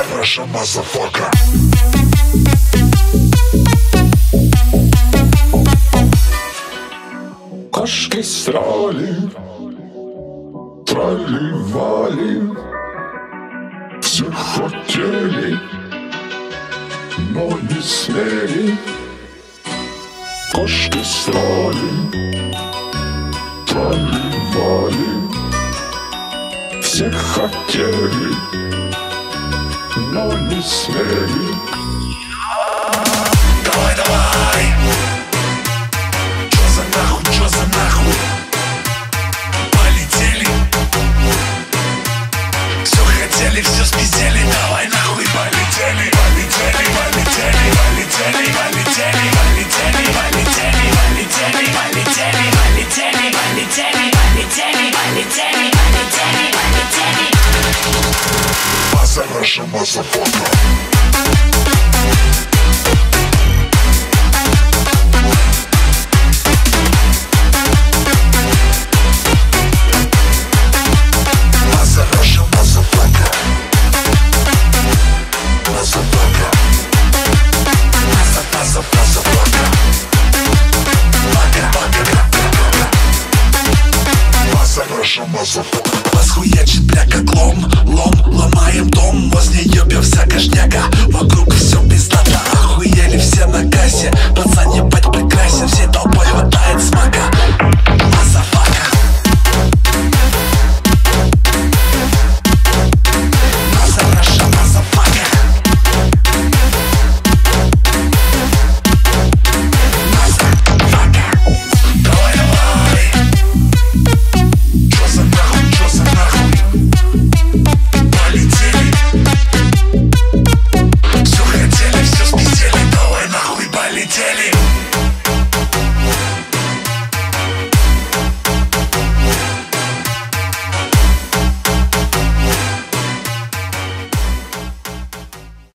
Buzzer Russia, motherfucker. Кошки срали, тролливали, все хотели, но не смели. Кошки срали, тролливали, все хотели, но не смели. Давай, давай! Чё за нахуй, чё за нахуй? Полетели Все хотели, все спиздели Давай нахуй, полетели Полетели, полетели, полетели, полетели Полетели, полетели, полетели, полетели Полетели, полетели, полетели, полетели Полетели, полетели это наша motherfucka Расхуячит, бля, как лом, лом, ломаем